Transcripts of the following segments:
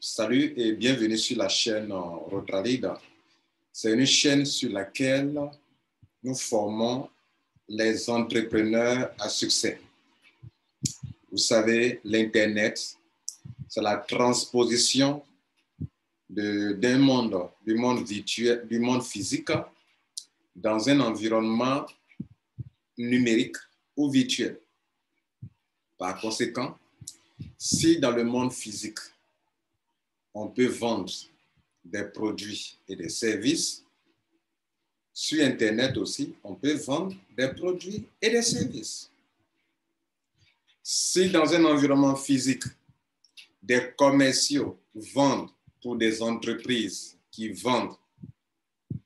Salut et bienvenue sur la chaîne Rotralid. C'est une chaîne sur laquelle nous formons les entrepreneurs à succès. Vous savez, l'Internet, c'est la transposition d'un monde, du monde virtuel, du monde physique dans un environnement numérique ou virtuel. Par conséquent, si dans le monde physique, on peut vendre des produits et des services, sur Internet aussi, on peut vendre des produits et des services. Si dans un environnement physique, des commerciaux vendent pour des entreprises qui vendent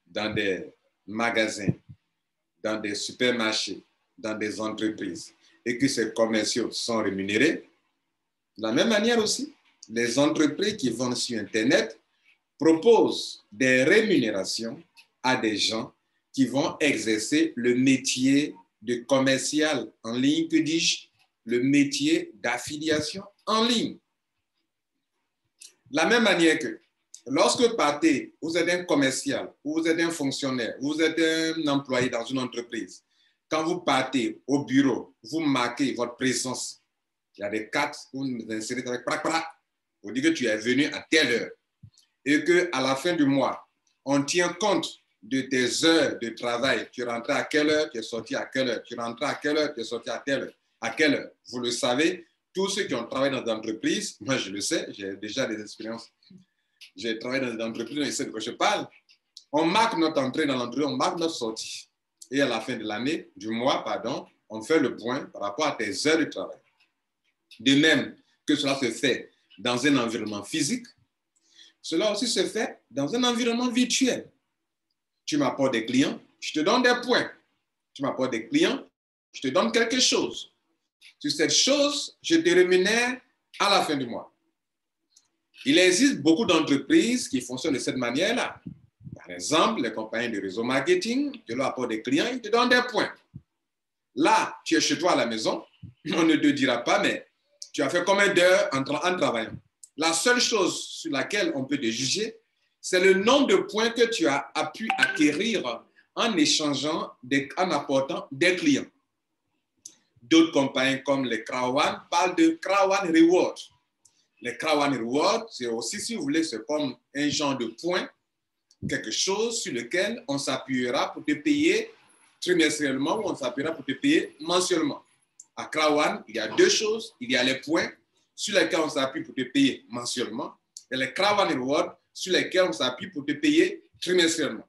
dans des magasins, dans des supermarchés, dans des entreprises, et que ces commerciaux sont rémunérés, de la même manière aussi, les entreprises qui vendent sur Internet proposent des rémunérations à des gens qui vont exercer le métier de commercial en ligne, que dis-je, le métier d'affiliation en ligne. De la même manière que lorsque partez, vous êtes un commercial, vous êtes un fonctionnaire, vous êtes un employé dans une entreprise, quand vous partez au bureau, vous marquez votre présence. Il y a des cartes, vous insérez avec prac, prac, vous dites que tu es venu à telle heure. Et qu'à la fin du mois, on tient compte de tes heures de travail. Tu rentres à quelle heure, tu es sorti à quelle heure, tu rentres à quelle heure, tu es sorti à telle heure, à quelle heure? Vous le savez, tous ceux qui ont travaillé dans des entreprises, moi je le sais, j'ai déjà des expériences. J'ai travaillé dans des entreprises, je sais de quoi je parle. On marque notre entrée dans l'entreprise, on marque notre sortie et à la fin de l'année, du mois, pardon, on fait le point par rapport à tes heures de travail. De même que cela se fait dans un environnement physique, cela aussi se fait dans un environnement virtuel. Tu m'apportes des clients, je te donne des points. Tu m'apportes des clients, je te donne quelque chose. Sur cette chose, je te rémunère à la fin du mois. Il existe beaucoup d'entreprises qui fonctionnent de cette manière-là. Par exemple, les compagnies de réseau marketing, tu leur apportes des clients, ils te donnent des points. Là, tu es chez toi à la maison, on ne te dira pas, mais tu as fait combien d'heures en, travaillant? La seule chose sur laquelle on peut te juger, c'est le nombre de points que tu as, pu acquérir en échangeant, en apportant des clients. D'autres compagnies comme les Krawan parlent de Krawan Reward. Les Krawan Reward, c'est aussi, si vous voulez, c'est comme un genre de points quelque chose sur lequel on s'appuiera pour te payer trimestriellement ou on s'appuiera pour te payer mensuellement. À Krawan, il y a deux choses. Il y a les points sur lesquels on s'appuie pour te payer mensuellement et les Krawan Rewards sur lesquels on s'appuie pour te payer trimestriellement.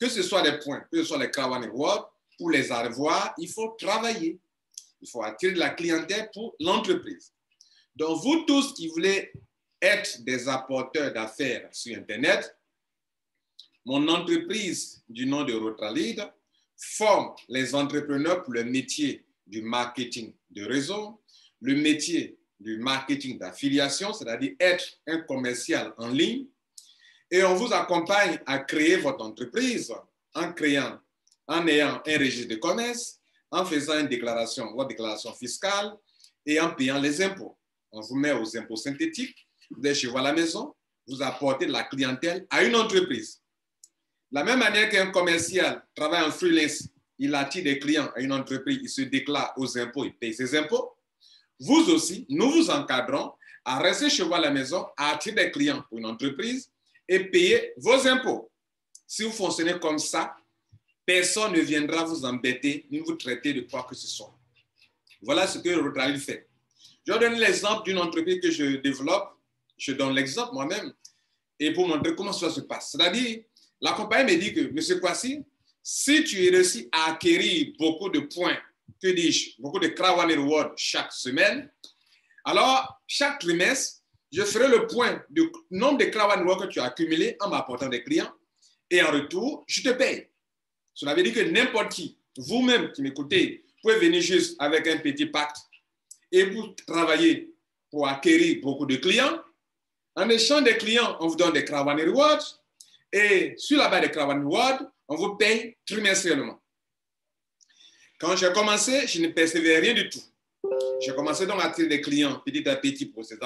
Que ce soit les points, que ce soit les Krawan Rewards, pour les avoir, il faut travailler. Il faut attirer de la clientèle pour l'entreprise. Donc, vous tous qui voulez être des apporteurs d'affaires sur Internet, mon entreprise du nom de Rotralid forme les entrepreneurs pour le métier du marketing de réseau, le métier du marketing d'affiliation, c'est-à-dire être un commercial en ligne. Et on vous accompagne à créer votre entreprise en créant, en ayant un registre de commerce, en faisant une déclaration, votre déclaration fiscale et en payant les impôts. On vous met aux impôts synthétiques. Vous êtes chez vous à la maison, vous apportez de la clientèle à une entreprise. La même manière qu'un commercial travaille en freelance, il attire des clients à une entreprise, il se déclare aux impôts, il paye ses impôts. Vous aussi, nous vous encadrons à rester chez vous à la maison, à attirer des clients pour une entreprise et payer vos impôts. Si vous fonctionnez comme ça, personne ne viendra vous embêter ni vous traiter de quoi que ce soit. Voilà ce que Rodrail fait. Je vais donner l'exemple d'une entreprise que je développe. Je donne l'exemple moi-même et pour montrer comment ça se passe. C'est-à-dire, la compagnie me dit que, M. Kwasi, si tu réussis à acquérir beaucoup de points, que dis-je, beaucoup de Krawan Reward chaque semaine, alors chaque trimestre, je ferai le point du nombre de Krawan Reward que tu as accumulé en m'apportant des clients et en retour, je te paye. Cela veut dire que n'importe qui, vous-même qui m'écoutez, pouvez venir juste avec un petit pacte et vous travailler pour acquérir beaucoup de clients. En échange des clients, on vous donne des Krawan Rewards. Et sur la base de Cravan Reward, on vous paye trimestriellement. Quand j'ai commencé, je ne percevais rien du tout. J'ai commencé donc à attirer des clients petit à petit pour cette,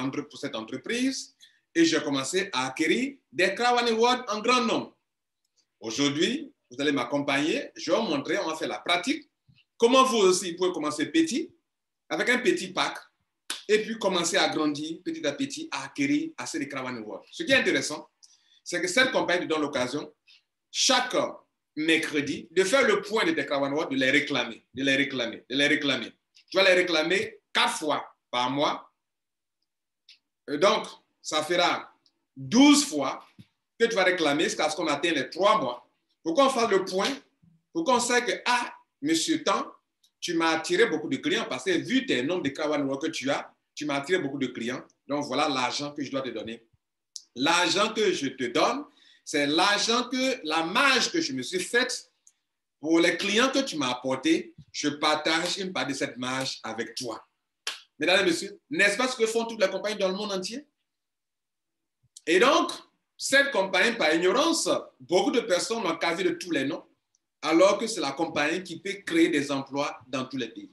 entreprise. et j'ai commencé à acquérir des Krawani World en grand nombre. Aujourd'hui, vous allez m'accompagner, je vais vous montrer, on va faire la pratique. Comment vous aussi, pouvez commencer petit, avec un petit pack, et puis commencer à grandir petit à petit, à acquérir assez de Krawani World. Ce qui est intéressant, c'est que cette compagnie donne l'occasion, chaque mercredi, de faire le point de tes Krawani World, de les réclamer, de les réclamer, de les réclamer. Tu vas les réclamer quatre fois par mois. Et donc, ça fera 12 fois que tu vas réclamer jusqu'à ce qu'on atteigne les trois mois. Pour qu'on fasse le point, pour qu'on sache que, ah, monsieur Tant, tu m'as attiré beaucoup de clients parce que vu tes nombres de Kawan que tu as, tu m'as attiré beaucoup de clients. Donc voilà l'argent que je dois te donner. L'argent que je te donne, c'est l'argent que, la marge que je me suis faite pour les clients que tu m'as apportés. Je partage une part de cette marge avec toi. Mesdames et messieurs, n'est-ce pas ce que font toutes les compagnies dans le monde entier? Et donc, cette compagnie, par ignorance, beaucoup de personnes ont quasi de tous les noms, alors que c'est la compagnie qui peut créer des emplois dans tous les pays.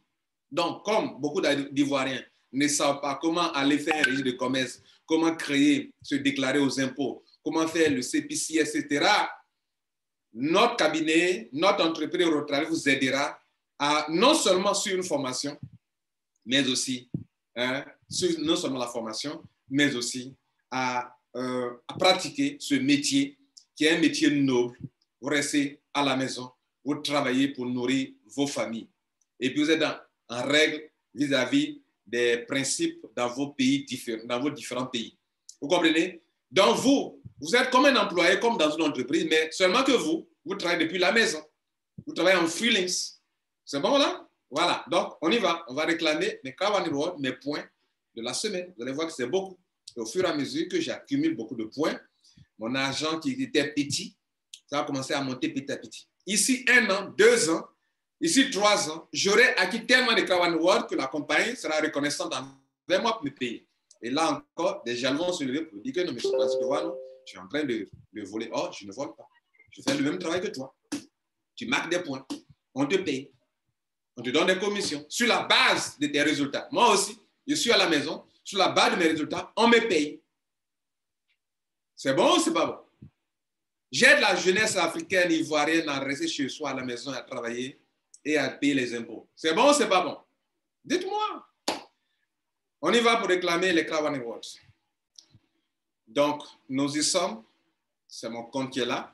Donc, comme beaucoup d'Ivoiriens ne savent pas comment aller faire un régime de commerce, comment créer, se déclarer aux impôts, comment faire le CPC, etc., notre cabinet, notre entreprise Rotary vous aidera à non seulement sur une formation, mais aussi, hein, non seulement la formation, mais aussi à euh, à pratiquer ce métier qui est un métier noble. Vous restez à la maison, vous travaillez pour nourrir vos familles. Et puis vous êtes en, règle vis-à-vis des principes dans vos pays différents, dans vos différents pays. Vous comprenez? Donc vous, vous êtes comme un employé, comme dans une entreprise, mais seulement que vous, vous travaillez depuis la maison. Vous travaillez en freelance. C'est bon là? Voilà. Donc on y va. On va réclamer mes mes points de la semaine. Vous allez voir que c'est beaucoup au fur et à mesure que j'accumule beaucoup de points, mon argent qui était petit, ça va commencer à monter petit à petit. Ici, un an, deux ans, ici, trois ans, j'aurai acquis tellement de Kawan World que la compagnie sera reconnaissante envers moi pour me payer. Et là encore, des gens vont se lever pour dire que non, mais je je suis en train de, de voler. Oh, je ne vole pas. Je fais le même travail que toi. Tu marques des points. On te paye. On te donne des commissions sur la base de tes résultats. Moi aussi, je suis à la maison, sur la base de mes résultats, on me paye. C'est bon ou c'est pas bon? J'aide la jeunesse africaine, ivoirienne à rester chez soi à la maison, à travailler et à payer les impôts. C'est bon ou c'est pas bon? Dites-moi. On y va pour réclamer les Krawan Awards. Donc, nous y sommes. C'est mon compte qui est là.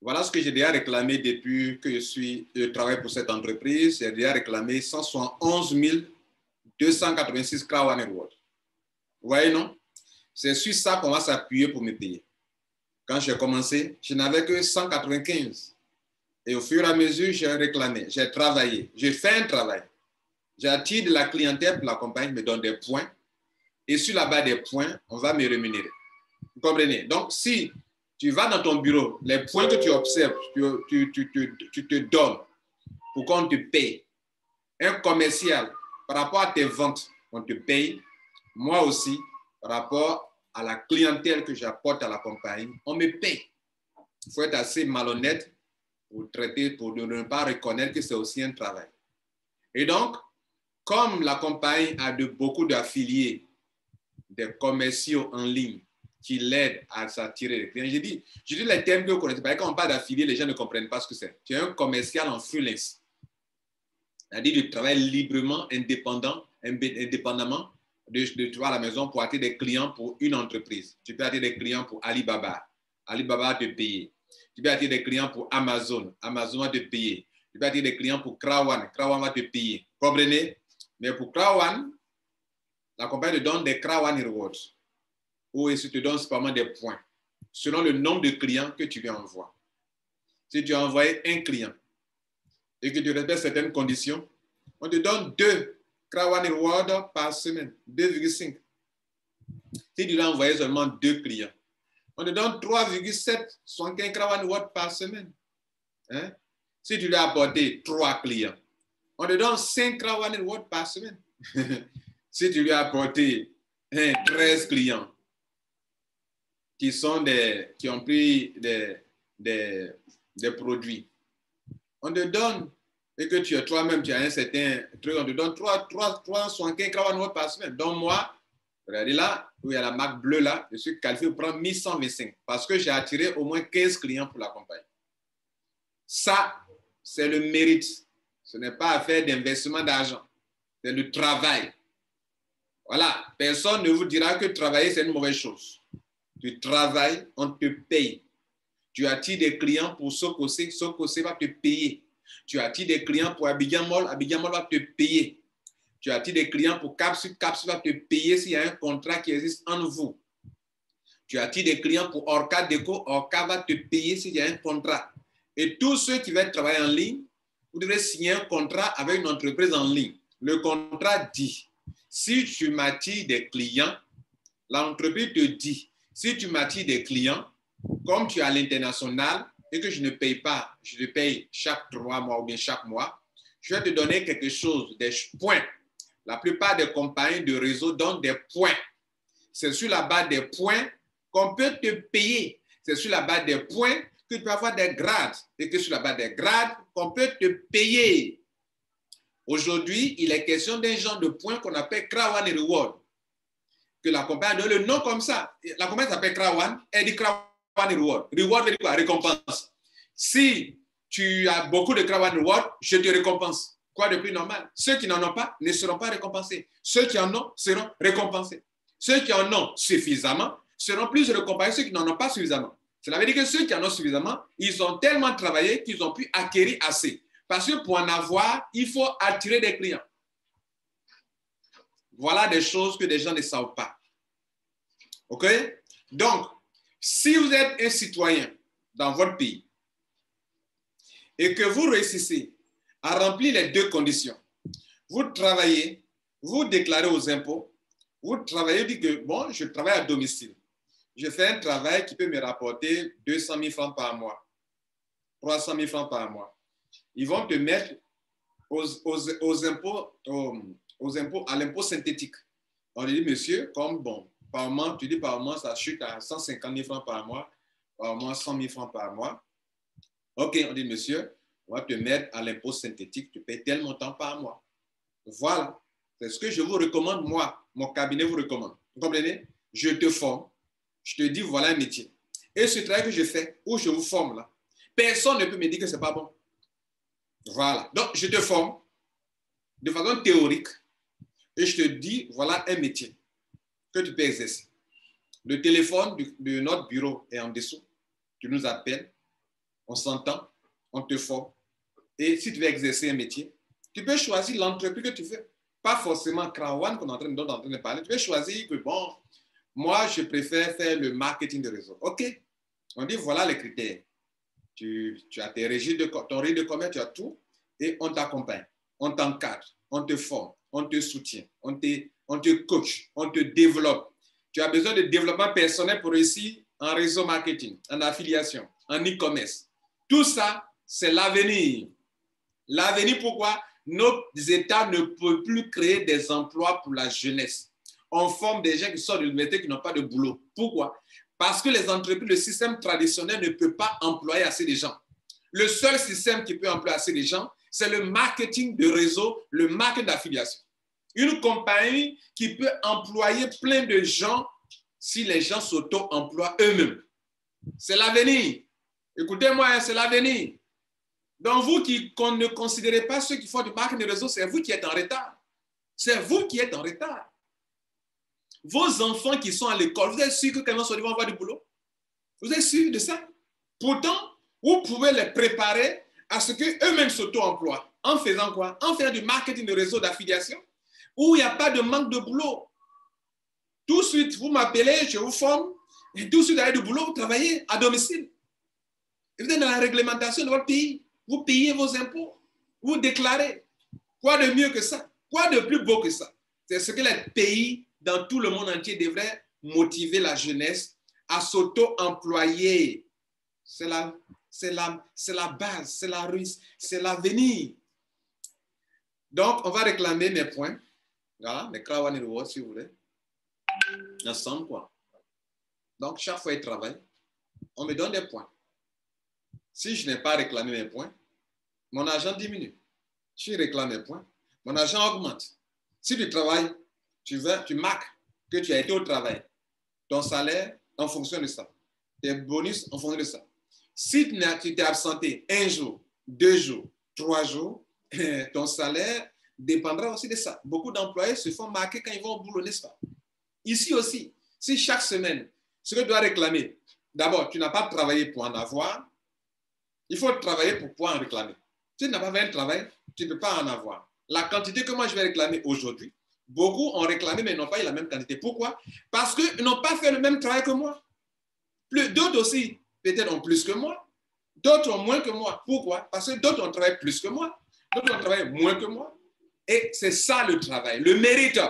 Voilà ce que j'ai déjà réclamé depuis que je suis, travaille pour cette entreprise. J'ai déjà réclamé 171 000 286 Crown Award. Vous voyez, non? C'est sur ça qu'on va s'appuyer pour me payer. Quand j'ai commencé, je n'avais que 195. Et au fur et à mesure, j'ai réclamé, j'ai travaillé, j'ai fait un travail. J'attire de la clientèle pour la compagnie me donne des points. Et sur la base des points, on va me rémunérer. Vous comprenez? Donc, si tu vas dans ton bureau, les points que tu observes, tu, tu, tu, tu te donnes pour qu'on te paye. Un commercial par rapport à tes ventes, on te paye. Moi aussi, par rapport à la clientèle que j'apporte à la compagnie, on me paye. Il faut être assez malhonnête pour traiter, pour ne pas reconnaître que c'est aussi un travail. Et donc, comme la compagnie a de, beaucoup d'affiliés, des commerciaux en ligne qui l'aident à s'attirer les clients, je dis, je dis les termes que vous connaissez. Parce que quand on parle d'affiliés, les gens ne comprennent pas ce que c'est. Tu es un commercial en freelance c'est-à-dire de travailler librement, indépendant, indépendamment de, de toi à la maison pour attirer des clients pour une entreprise. Tu peux attirer des clients pour Alibaba. Alibaba va te payer. Tu peux attirer des clients pour Amazon. Amazon va te payer. Tu peux attirer des clients pour Krawan. Krawan va te payer. Comprenez? Mais pour Krawan, la compagnie te donne des Krawan Rewards. Ou elle te donne simplement des points selon le nombre de clients que tu lui envoies. Si tu as envoyé un client, et que tu respectes certaines conditions, on te donne deux Krawan Reward par semaine, 2,5. Si tu l'as envoyé seulement deux clients, on te donne 3,7 75 Krawan Reward par semaine. Hein? Si tu lui as apporté trois clients, on te donne 5 Krawan Reward par semaine. si tu lui as apporté 13 clients qui, sont des, qui ont pris des, des, produits, on te donne, et que tu as toi-même, tu as un certain truc, on te donne 3, 3, 3 par semaine. Donc moi, Regardez là, où il y a la marque bleue là, je suis qualifié pour prendre 1125 parce que j'ai attiré au moins 15 clients pour la compagnie. Ça, c'est le mérite. Ce n'est pas affaire d'investissement d'argent, c'est le travail. Voilà, personne ne vous dira que travailler, c'est une mauvaise chose. Tu travailles, on te paye. Tu attires des clients pour Sokosé, Sokosé va te payer. Tu attires des clients pour Abidjan Mall, Abidjan Mall va te payer. Tu attires des clients pour Capsule, Capsule va te payer s'il y a un contrat qui existe entre vous. Tu attires des clients pour Orca Déco, Orca va te payer s'il y a un contrat. Et tous ceux qui veulent travailler en ligne, vous devrez signer un contrat avec une entreprise en ligne. Le contrat dit, si tu m'attires des clients, l'entreprise te dit, si tu m'attires des clients, comme tu es à l'international et que je ne paye pas, je te paye chaque trois mois ou bien chaque mois, je vais te donner quelque chose, des points. La plupart des compagnies de réseau donnent des points. C'est sur la base des points qu'on peut te payer. C'est sur la base des points que tu peux avoir des grades et que sur la base des grades qu'on peut te payer. Aujourd'hui, il est question d'un genre de points qu'on appelle Krawan Reward. Que la compagnie donne le nom comme ça. La compagnie s'appelle Krawan, elle dit Krawan Reward. Reward veut dire quoi? Récompense. Si tu as beaucoup de Krawan Reward, je te récompense. Quoi de plus normal? Ceux qui n'en ont pas ne seront pas récompensés. Ceux qui en ont seront récompensés. Ceux qui en ont suffisamment seront plus récompensés ceux qui n'en ont pas suffisamment. Cela veut dire que ceux qui en ont suffisamment, ils ont tellement travaillé qu'ils ont pu acquérir assez. Parce que pour en avoir, il faut attirer des clients. Voilà des choses que des gens ne savent pas. OK? Donc, si vous êtes un citoyen dans votre pays et que vous réussissez à remplir les deux conditions, vous travaillez, vous déclarez aux impôts, vous travaillez, vous dites que, bon, je travaille à domicile. Je fais un travail qui peut me rapporter 200 000 francs par mois, 300 000 francs par mois ils vont te mettre aux, impôts, aux, impôts, à l'impôt synthétique. On dit, monsieur, comme bon, par mois, tu dis par mois, ça chute à 150 000 francs par mois, par mois, 100 000 francs par mois. OK, on dit, monsieur, on va te mettre à l'impôt synthétique, tu payes tel montant par mois. Voilà, c'est ce que je vous recommande, moi, mon cabinet vous recommande. Vous comprenez? Je te forme, je te dis, voilà un métier. Et ce travail que je fais, où je vous forme là, personne ne peut me dire que ce n'est pas bon. Voilà. Donc, je te forme de façon théorique et je te dis, voilà un métier que tu peux exercer. Le téléphone de notre bureau est en dessous. Tu nous appelles, on s'entend, on te forme. Et si tu veux exercer un métier, tu peux choisir l'entreprise que tu veux. Pas forcément Krawan qu'on est en train, de parler. Tu peux choisir que, bon, moi, je préfère faire le marketing de réseau. OK. On dit, voilà les critères tu, as tes régimes de, ton régime de commerce, tu as tout, et on t'accompagne, on t'encadre, on te forme, on te soutient, on te, on te coach, on te développe. Tu as besoin de développement personnel pour réussir en réseau marketing, en affiliation, en e-commerce. Tout ça, c'est l'avenir. L'avenir, pourquoi? Nos États ne peuvent plus créer des emplois pour la jeunesse. On forme des gens qui sortent de l'université qui n'ont pas de boulot. Pourquoi? Parce que les entreprises, le système traditionnel ne peut pas employer assez de gens. Le seul système qui peut employer assez de gens, c'est le marketing de réseau, le marketing d'affiliation. Une compagnie qui peut employer plein de gens si les gens s'auto-emploient eux-mêmes. C'est l'avenir. Écoutez-moi, hein, c'est l'avenir. Donc, vous qui ne considérez pas ceux qui font du marketing de réseau, c'est vous qui êtes en retard. C'est vous qui êtes en retard. Vos enfants qui sont à l'école, vous êtes sûr que quand ils vont avoir du boulot? Vous êtes sûr de ça? Pourtant, vous pouvez les préparer à ce qu'eux-mêmes s'auto-emploient. En faisant quoi? En faisant du marketing de réseau d'affiliation, où il n'y a pas de manque de boulot. Tout de suite, vous m'appelez, je vous forme, et tout de suite, avez du boulot, vous travaillez à domicile. vous êtes dans la réglementation de votre pays. Vous payez vos impôts. Vous déclarez. Quoi de mieux que ça? Quoi de plus beau que ça? C'est ce que les pays dans tout le monde entier devrait motiver la jeunesse à s'auto-employer. C'est la, c'est la, c'est la base, c'est la russe, c'est l'avenir. Donc, on va réclamer mes points. Voilà, mes cravats si vous voulez. Ensemble, quoi. Donc, chaque fois qu'il travaille, on me donne des points. Si je n'ai pas réclamé mes points, mon argent diminue. Si je réclame mes points, mon argent augmente. Si tu travailles tu, tu marques que tu as été au travail, ton salaire en fonction de ça, tes bonus en fonction de ça. Si tu t'es absenté un jour, deux jours, trois jours, ton salaire dépendra aussi de ça. Beaucoup d'employés se font marquer quand ils vont au boulot, n'est-ce pas? Ici aussi, si chaque semaine, ce que tu dois réclamer, d'abord, tu n'as pas travaillé pour en avoir, il faut travailler pour pouvoir en réclamer. Si tu n'as pas fait un travail, tu ne peux pas en avoir. La quantité que moi je vais réclamer aujourd'hui, beaucoup ont réclamé mais n'ont pas eu la même quantité. Pourquoi? Parce qu'ils n'ont pas fait le même travail que moi. D'autres aussi, peut-être, ont plus que moi. D'autres ont moins que moi. Pourquoi? Parce que d'autres ont travaillé plus que moi. D'autres ont travaillé moins que moi. Et c'est ça le travail, le mérite.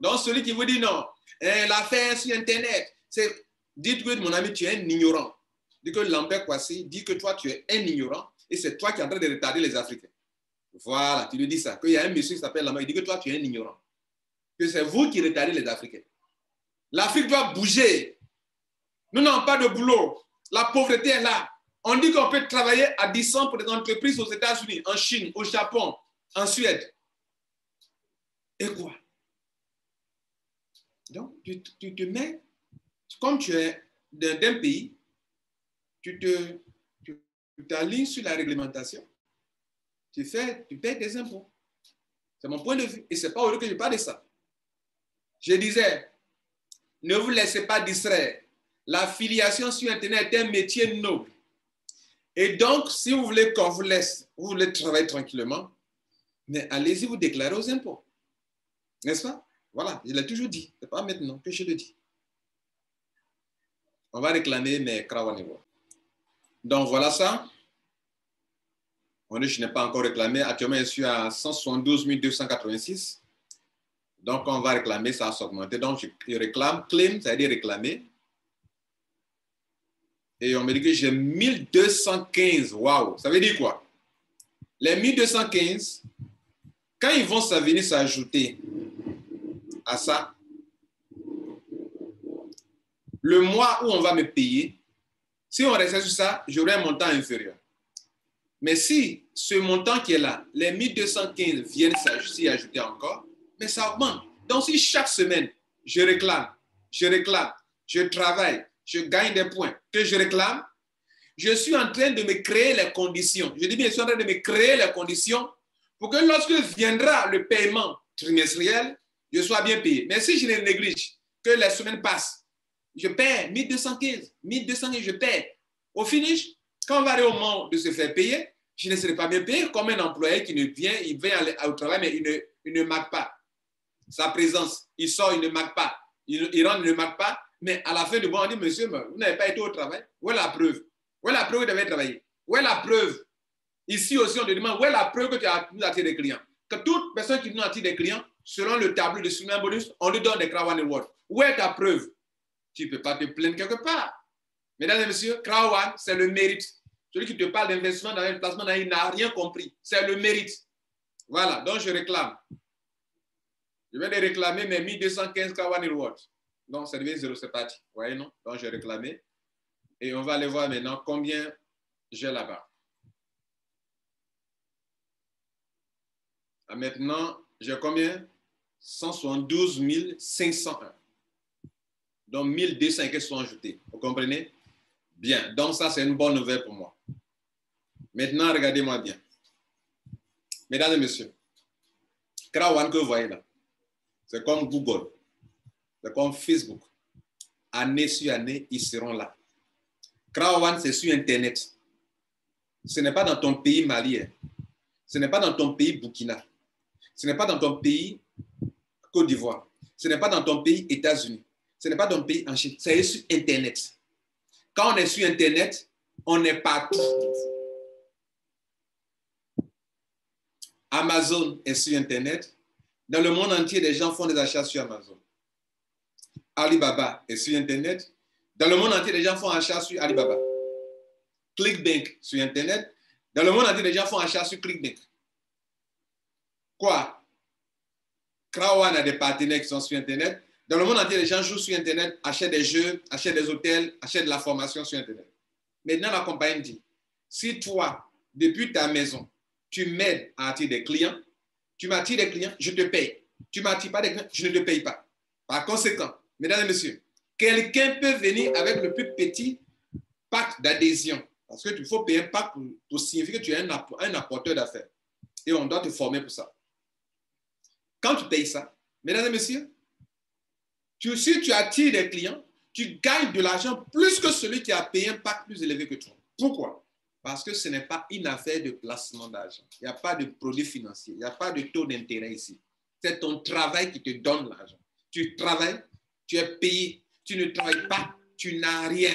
Donc, celui qui vous dit non, hein, l'affaire sur Internet, c'est dites que mon ami, tu es un ignorant. Dit que Lambert Kwasi dit que toi, tu es un ignorant et c'est toi qui es en train de retarder les Africains. Voilà, tu lui dis ça. Qu'il y a un monsieur qui s'appelle Lambert, il dit que toi, tu es un ignorant. Que c'est vous qui retardez les Africains. L'Afrique doit bouger. Nous n'avons pas de boulot. La pauvreté est là. On dit qu'on peut travailler à 10 ans pour des entreprises aux États-Unis, en Chine, au Japon, en Suède. Et quoi? Donc, tu, te mets, comme tu es d'un pays, tu tu t'alignes sur la réglementation. Tu fais, tu payes des impôts. C'est mon point de vue. Et ce n'est pas au que je parle de ça. Je disais, ne vous laissez pas distraire. La filiation sur Internet est un métier noble. Et donc, si vous voulez qu'on vous laisse, vous voulez travailler tranquillement, mais allez-y vous déclarer aux impôts. N'est-ce pas? Voilà, je l'ai toujours dit. Ce n'est pas maintenant que je le dis. On va réclamer mes Krawanewa. Donc voilà ça. Je n'ai pas encore réclamé. Actuellement, je suis à 172 286. Donc, on va réclamer, ça va s'augmenter. Donc, je réclame, claim, ça veut dire réclamer. Et on me dit que j'ai 1215. Waouh, ça veut dire quoi? Les 1215, quand ils vont venir s'ajouter à ça, le mois où on va me payer, si on restait sur ça, j'aurais un montant inférieur. Mais si ce montant qui est là, les 1215 viennent s'y ajouter encore, mais ça augmente. Donc si chaque semaine, je réclame, je réclame, je travaille, je gagne des points, que je réclame, je suis en train de me créer les conditions. Je dis bien, je suis en train de me créer les conditions pour que lorsque viendra le paiement trimestriel, je sois bien payé. Mais si je les néglige, que les semaines passent, je paie 1215, 1215, je paie. Au finish, quand on va arriver au moment de se faire payer, je ne serai pas bien payé comme un employé qui ne vient, il vient au travail, mais il ne, il ne marque pas sa présence. Il sort, il ne marque pas. Il, rentre, il ne marque pas. Mais à la fin du mois, on dit, monsieur, vous n'avez pas été au travail. Où est la preuve? Où est la preuve que vous avez travaillé? Où est la preuve? Ici aussi, on te demande, où est la preuve que tu as attiré des clients? Que toute personne qui nous attire des clients, selon le tableau de souvenir bonus, on lui donne des Crown Award. Où est ta preuve? Tu ne peux pas te plaindre quelque part. Mesdames et messieurs, Crown, c'est le mérite. Celui qui te parle d'investissement dans un placement, il n'a rien compris. C'est le mérite. Voilà, donc je réclame. Je vais les réclamer mes 1215 Kawan Awards. Donc, ça devient zéro, c'est parti. Vous voyez, non? Donc, j'ai réclamé. Et on va aller voir maintenant combien j'ai là-bas. Ah, maintenant, j'ai combien? 172 501. Donc, 1200 qui sont ajoutés. Vous comprenez? Bien. Donc, ça, c'est une bonne nouvelle pour moi. Maintenant, regardez-moi bien. Mesdames et messieurs, Krawan que vous voyez là, c'est comme Google. C'est comme Facebook. Année sur année, ils seront là. Crowd c'est sur Internet. Ce n'est pas dans ton pays malien. Ce n'est pas dans ton pays Burkina. Ce n'est pas dans ton pays Côte d'Ivoire. Ce n'est pas dans ton pays États-Unis. Ce n'est pas dans ton pays en Chine. C'est sur Internet. Quand on est sur Internet, on est partout. Amazon est sur Internet. Dans le monde entier, des gens font des achats sur Amazon. Alibaba est sur Internet. Dans le monde entier, les gens font achat sur Alibaba. ClickBank sur Internet. Dans le monde entier, les gens font achat sur ClickBank. Quoi? Krawan a des partenaires qui sont sur Internet. Dans le monde entier, les gens jouent sur Internet, achètent des jeux, achètent des hôtels, achètent de la formation sur Internet. Maintenant, la compagnie dit, si toi, depuis ta maison, tu m'aides à attirer des clients, tu m'attires des clients, je te paye. Tu m'attires pas des clients, je ne te paye pas. Par conséquent, mesdames et messieurs, quelqu'un peut venir avec le plus petit pacte d'adhésion. Parce que tu faut payer un pacte pour, signifier que tu es un, un apporteur d'affaires. Et on doit te former pour ça. Quand tu payes ça, mesdames et messieurs, tu, si tu attires des clients, tu gagnes de l'argent plus que celui qui a payé un pacte plus élevé que toi. Pourquoi? Parce que ce n'est pas une affaire de placement d'argent. Il n'y a pas de produit financier. Il n'y a pas de taux d'intérêt ici. C'est ton travail qui te donne l'argent. Tu travailles, tu es payé. Tu ne travailles pas, tu n'as rien.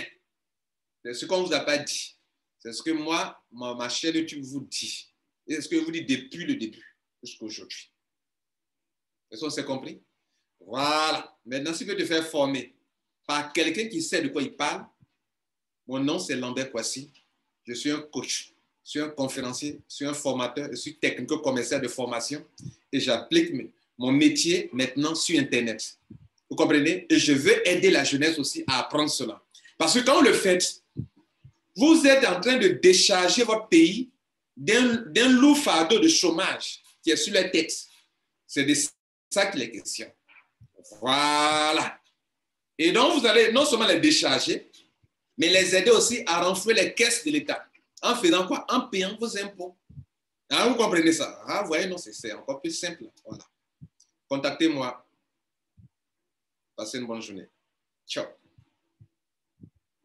C'est ce qu'on ne vous a pas dit. C'est ce que moi, ma, chaîne YouTube vous dit. C'est ce que je vous dis depuis le début jusqu'à aujourd'hui. Est-ce qu'on s'est compris? Voilà. Maintenant, si tu veux te faire former par quelqu'un qui sait de quoi il parle, mon nom c'est Lambert Kwasi. Je suis un coach, je suis un conférencier, je suis un formateur, je suis technico-commercial de formation et j'applique mon métier maintenant sur Internet. Vous comprenez? Et je veux aider la jeunesse aussi à apprendre cela. Parce que quand vous le faites, vous êtes en train de décharger votre pays d'un lourd fardeau de chômage qui est sur la tête. C'est de ça qu'il est question. Voilà. Et donc, vous allez non seulement les décharger, mais les aider aussi à renflouer les caisses de l'État. En faisant quoi? En payant vos impôts. Ah, vous comprenez ça? Ah, Vous voyez, non, c'est encore plus simple. Voilà. Contactez-moi. Passez une bonne journée. Ciao.